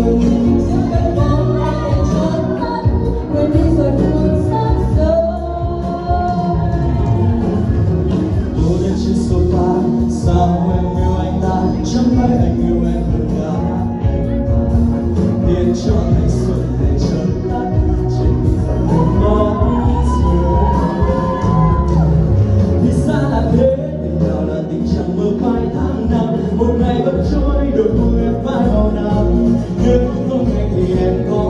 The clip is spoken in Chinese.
为你燃烧每分每秒的心，为你燃烧汗水。不为世俗怕，三万。天空。